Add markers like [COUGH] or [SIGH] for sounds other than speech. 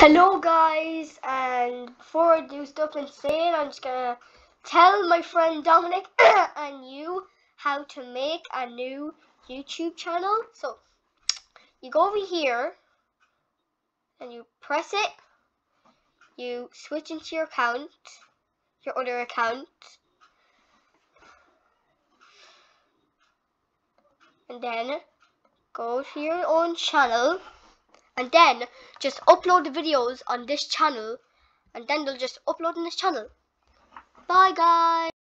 Hello guys, and before I do stuff insane, I'm just gonna tell my friend Dominik [COUGHS] and you how to make a new YouTube channel. So, you go over here, and you press it, you switch into your account, your other account, and then go to your own channel and then just upload the videos on this channel and then they'll just upload on this channel. Bye guys!